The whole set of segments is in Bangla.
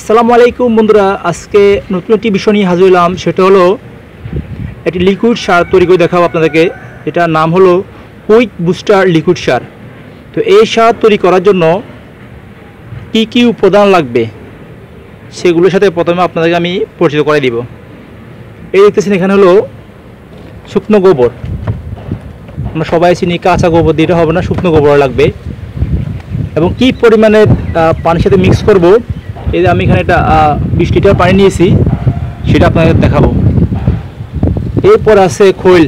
আসসালামু আলাইকুম বন্ধুরা, আজকে নতুন একটি বিষয় নিয়ে হাজির হলাম, সেটা হলো একটি লিকুইড সার তৈরি করে দেখাবো আপনাদেরকে এটার নাম হলো কুইক বুস্টার লিকুইড সার। তো এই সার তৈরি করার জন্য কি কি উপাদান লাগবে, সেগুলোর সাথে প্রথমে আপনাদেরকে আমি পরিচিত করে দিব। এই দেখতেছেন এখানে হলো শুকনো গোবর। আমরা সবাই চিনি কাঁচা গোবর দিতে হবে না, শুকনো গোবর লাগবে। এবং কি পরিমাণে পানির সাথে মিক্স করব এই যে আমি এখানে একটা বিশ লিটার পানি নিয়েছি, সেটা আপনাদের দেখাবো। এরপর আছে খৈল।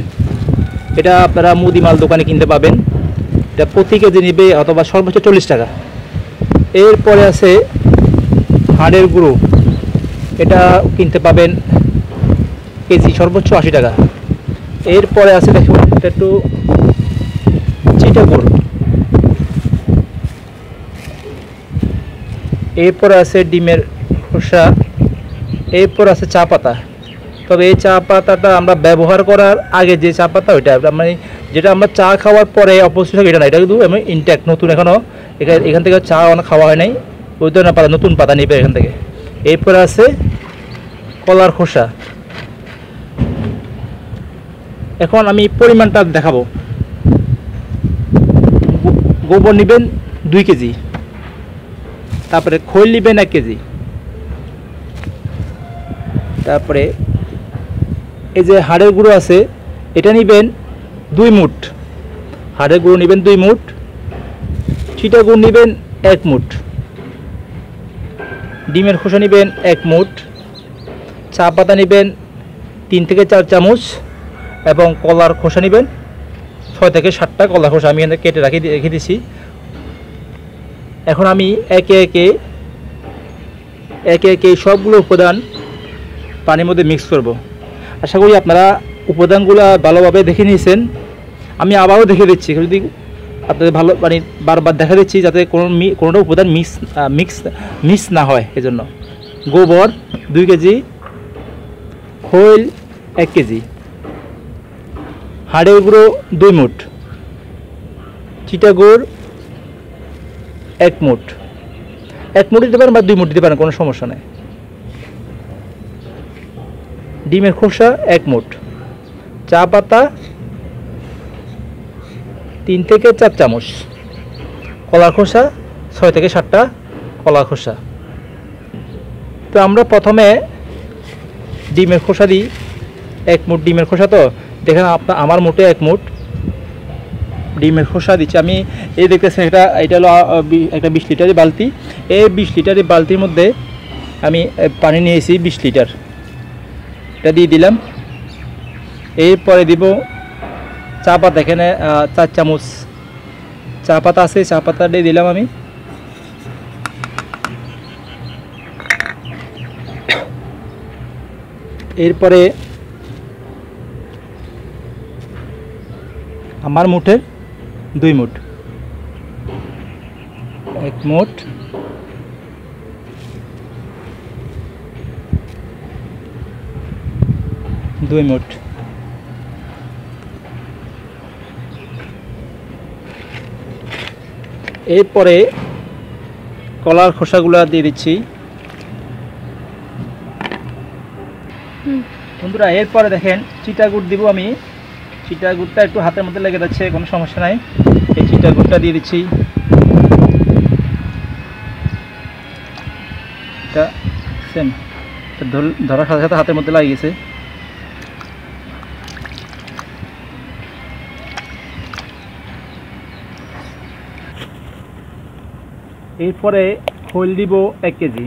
এটা আপনারা মুদি মাল দোকানে কিনতে পাবেন। এটা প্রতি কেজি নেবে অথবা সর্বোচ্চ চল্লিশ টাকা। এরপরে আছে হাড়ের গুঁড়ো। এটা কিনতে পাবেন কেজি সর্বোচ্চ আশি টাকা। এরপরে আছে দেখুন, এটা একটু চিটা এরপর আছে ডিমের খোসা, এরপর আছে চা পাতা। তবে এই চা পাতাটা আমরা ব্যবহার করার আগে যে চা পাতা, ওইটা মানে যেটা আমরা চা খাওয়ার পরে থাকে এটা না, এটা কিন্তু আমি ইনট্যাক্ট নতুন এখনও এখান এখান থেকে চা অনেক খাওয়া হয় নাই। ওই ধরনের পাতা, নতুন পাতা নিবে এখান থেকে। এরপরে আছে কলার খোসা। এখন আমি পরিমাণটা দেখাবো। গোবর নেবেন দুই কেজি। তারপরে খৈল নেবেন এক কেজি। তারপরে এই যে হাড়ের গুঁড়ো আছে, এটা নেবেন দুই মুঠ। হাড়ের গুঁড়ো নেবেন দুই মুঠ চিটা গুড় নেবেন এক মুঠ। ডিমের খোসা নেবেন এক মুঠ। চা পাতা নেবেন তিন থেকে চার চামচ এবং কলার খোসা নেবেন ছয় থেকে সাতটা কলার খোসা আমি এখানে কেটে রাখি রেখে দিছি। এখন আমি একে একে একে একে সবগুলো উপাদান পানির মধ্যে মিক্স করব। আশা করি আপনারা উপাদানগুলো ভালোভাবে দেখে নিয়েছেন। আমি আবারও দেখে দিচ্ছি যদি আপনাদের ভালো মানে বারবার দেখা দিচ্ছি যাতে কোনো কোনোটা উপাদান মিক্স মিক্স মিক্স না হয়, এজন্য। গোবর দুই কেজি, খৈল এক কেজি, হাড়ের গুঁড়ো দুই মুঠ, চিটাগুড় এক মুঠ। এক মুঠ দিতে পারেন বা দুই মুঠ দিতে পারেন, কোনো সমস্যা নেই। ডিমের খোসা এক মুঠ। চা পাতা তিন থেকে চার চামচ। কলার খোসা ছয় থেকে সাতটা কলার খোসা। তো আমরা প্রথমে ডিমের খোসা দিই। এক মুঠ ডিমের খোসা তো। দেখেন আপনার আমার মুঠে এক মুঠ। ডিমের খোসা দিচ্ছি। আমি এই দেখতেছেন এটা এটা হলো একটা বিশ লিটারের বালতি। এই বিশ লিটারের বালতির মধ্যে আমি পানি নিয়েছি বিশ লিটার। এটা দিয়ে দিলাম। এরপরে দিব চা পাতা। এখানে চার চামচ চা পাতা আছে চা পাতা দিয়ে দিলাম আমি। এরপরে আমার মুঠের দুই মুঠ। এক মুঠ। দুই মুঠ। এরপরে কলার খোসাগুলো দিয়ে দিচ্ছি। বন্ধুরা এরপরে দেখেন চিটাগুড় দিব আমি চিটাগুড়টা একটু হাতের মধ্যে লেগে যাচ্ছে, কোনো সমস্যা নাই। এই চিটাগুড়টা দিয়ে দিচ্ছি। এটা সেম ধরার সাথে সাথে হাতের মধ্যে লাগে গেছে। এরপরে খোল দিব এক কেজি।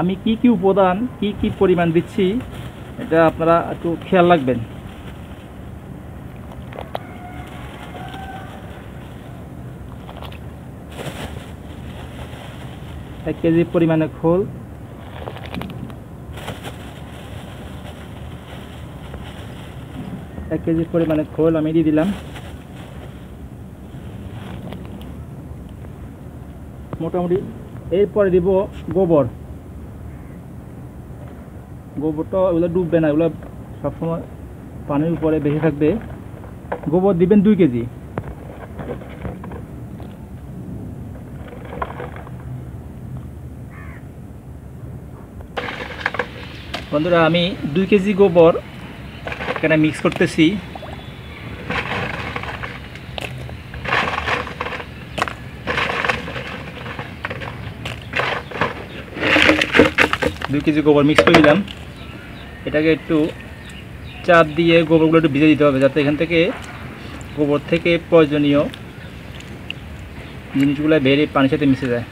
আমি কি কি উপাদান, কি কি পরিমাণ দিচ্ছি এটা আপনারা একটু খেয়াল রাখবেন। এক কেজি পরিমাণে খোল। এক কেজি পরিমাণে খোল আমি দিয়ে দিলাম। মোটামুটি এরপরে দিব গোবর। গোবরটা ওগুলো ডুববে না ওগুলো সবসময় পানির উপরে বেঁচে থাকবে। গোবর দিবেন দুই কেজি। বন্ধুরা, আমি দুই কেজি গোবর এখানে মিক্স করতেছি। দুই কেজি গোবর মিক্স করে দিলাম এটাকে একটু চাপ দিয়ে গোবরগুলো একটু ভিজে দিতে হবে, যাতে এখান থেকে গোবর থেকে প্রয়োজনীয় জিনিসগুলো বেরিয়ে পানির সাথে মিশে যায়।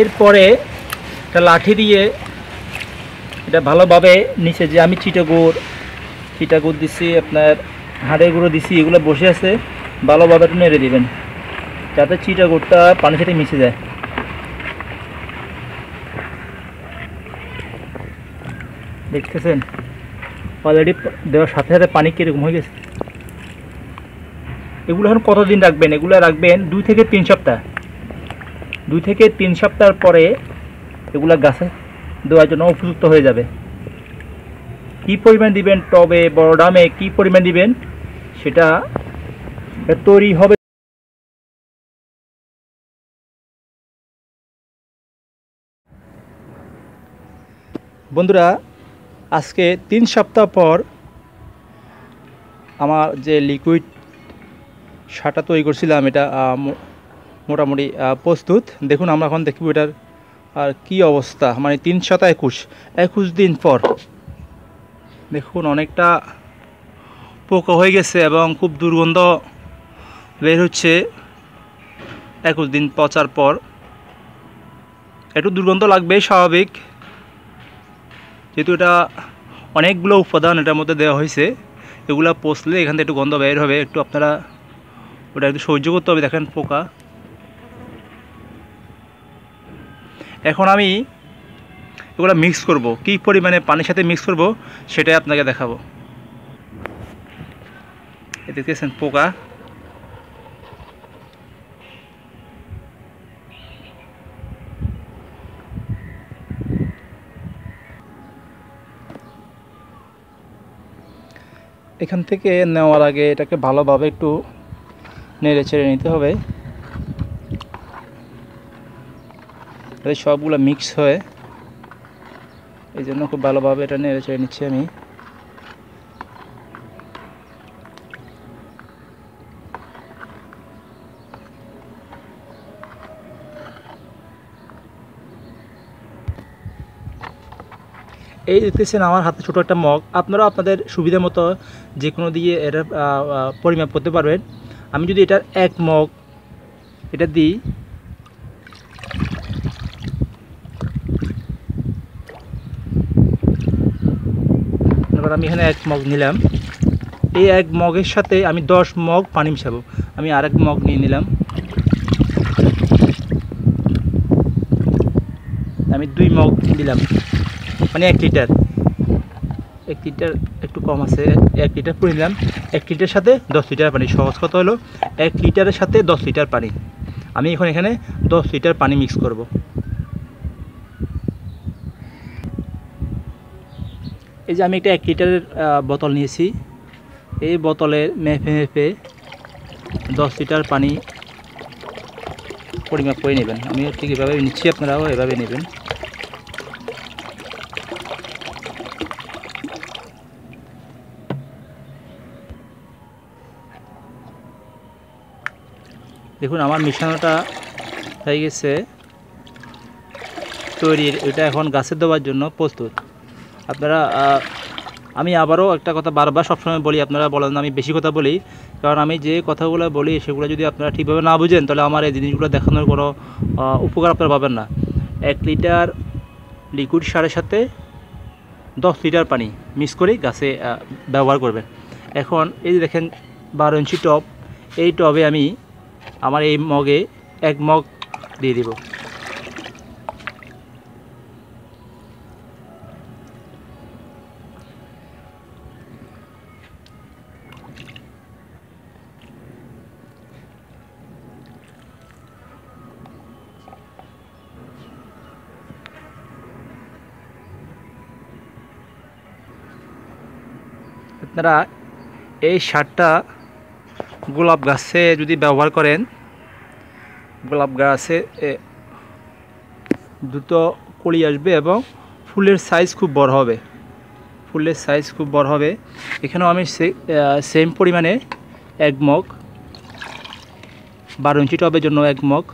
এরপরে একটা লাঠি দিয়ে এটা ভালোভাবে নিচে যে আমি চিটা গুড় চিটা গুড় দিচ্ছি আপনার হাড়ের গুঁড়ো দিচ্ছি এগুলো বসে আছে, ভালোভাবে একটু নেড়ে দেবেন, যাতে চিটা গুড়টা পানির সাথে মিশে যায়। দেখতেছেন? অলরেডি দেওয়ার সাথে সাথে পানি কীরকম হয়ে গেছে। এগুলো এখন কতদিন রাখবেন? এগুলো রাখবেন দুই থেকে তিন সপ্তাহ। দুই থেকে তিন সপ্তাহ পরে এগুলো গাছে দেওয়ার জন্য উপযুক্ত হয়ে যাবে। কি পরিমাণ দিবেন টবে, বড় ডামে, কি পরিমাণ দিবেন সেটা তৈরি হবে বন্ধুরা আজকে তিন সপ্তাহ পর আমার যে লিকুইড সারটা তৈরি করছিলাম, এটা মোটামুটি প্রস্তুত। দেখুন আমরা এখন দেখব এটার, আর কি অবস্থা। মানে তিন শত একুশ একুশ দিন পর। দেখুন অনেকটা পোকা হয়ে গেছে এবং খুব দুর্গন্ধ বের হচ্ছে একুশ দিন পচার পর। একটু দুর্গন্ধ লাগবে স্বাভাবিক। যেহেতু এটা অনেকগুলো উপাদান এটার মধ্যে দেওয়া হয়েছে, এগুলো পচলে এখান থেকে একটু গন্ধ বের হবে, একটু আপনারা ওটা একটু সহ্য করতে হবে, দেখেন পোকা। এখন আমি এগুলো মিক্স করব, কি পরিমাণে পানির সাথে মিক্স করব সেটাই আপনাকে দেখাবো। দেখতেছেন পোকা। এখান থেকে নেওয়ার আগে এটাকে ভালোভাবে একটু নেড়ে ছেড়ে নিতে হবে। সবগুলো মিক্স হয়ে, এই জন্য খুব ভালোভাবে এটা নেড়ে ছেড়ে নিচ্ছি আমি। এই দেখতেছেন আমার হাতে ছোটো একটা মগ আপনারা আপনাদের সুবিধা মতো যে কোনো দিয়ে এটা পরিমাপ করতে পারবেন। আমি যদি এটার এক মগ এটা দিই, এবার আমি এখানে এক মগ নিলাম। এই এক মগের সাথে আমি দশ মগ পানি মিশাবো। আমি আরেক মগ নিয়ে নিলাম। আমি দুই মগ দিলাম মানে এক লিটার এক লিটার একটু কম আছে, এক লিটার পুরো নিলাম। এক লিটার সাথে দশ লিটার পানি। সহজ কথা হলো, এক লিটারের সাথে দশ লিটার পানি। আমি এখন এখানে দশ লিটার পানি মিক্স করব। এই যে আমি একটা এক লিটারের বোতল নিয়েছি। এই বোতলে মেপে মেপে দশ লিটার পানি পরিমাপ করে নেবেন। আমি ঠিক এভাবে নিচ্ছি, আপনারাও এভাবে নেবেন। দেখুন, আমার মিশানোটা হয়ে গেছে। তৈরির, এটা এখন গাছে দেওয়ার জন্য প্রস্তুত। আপনারা আমি আবারও একটা কথা বারবার সবসময় বলি, আপনারা বলেন আমি বেশি কথা বলি, কারণ আমি যে কথাগুলো বলি, সেগুলো যদি আপনারা ঠিকভাবে না বুঝেন, তাহলে আমার এই জিনিসগুলো দেখানোর কোনো উপকার আপনারা পাবেন না। এক লিটার লিকুইড সারের সাথে দশ লিটার পানি মিক্স করে গাছে ব্যবহার করবেন। এখন এই যে দেখেন, বারো ইঞ্চি টব, এই টবে আমি আমার এই মগে এক মগ দিয়ে দিব। আপনারা এই সারটা গোলাপ গাছে যদি ব্যবহার করেন, গোলাপ গাছে দ্রুত কলি আসবে এবং ফুলের সাইজ খুব বড় হবে। ফুলের সাইজ খুব বড় হবে। এখানেও আমি সেম পরিমাণে এক মগ, বারো ইঞ্চি টবের জন্য এক মগ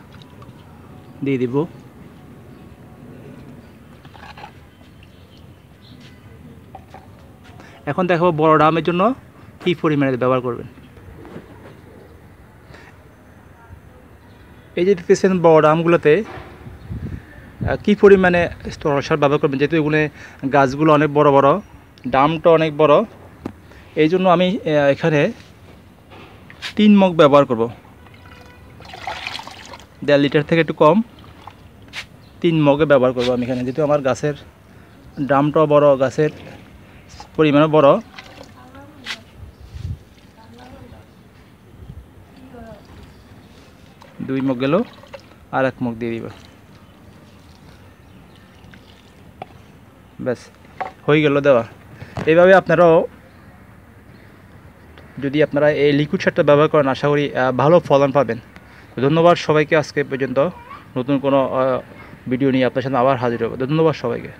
দিয়ে দিব। এখন দেখাবো বড় ড্রামের জন্য কী পরিমাণে ব্যবহার করবেন। এই যে দেখতেছেন বড় ড্রামগুলোতে কী পরিমাণে স্তর সার ব্যবহার করবেন? যেহেতু এগুলো গাছগুলো অনেক বড় বড়, ডামটা অনেক বড়। এই জন্য আমি এখানে তিন মগ ব্যবহার করব। দেড় লিটার থেকে একটু কম, তিন মগে ব্যবহার করব আমি এখানে। যেহেতু আমার গাছের ড্রামটাও বড়, গাছের পরিমাণও বড় দুই মগ গেল, আর এক মগ দিয়ে দিব। ব্যাস, হয়ে গেল দেওয়া। এইভাবে আপনারাও যদি আপনারা এই লিকুইড সারটা ব্যবহার করেন, আশা করি ভালো ফলন পাবেন। ধন্যবাদ সবাইকে আজকে পর্যন্ত। নতুন কোনো ভিডিও নিয়ে আপনার সাথে আবার হাজির হব। ধন্যবাদ সবাইকে।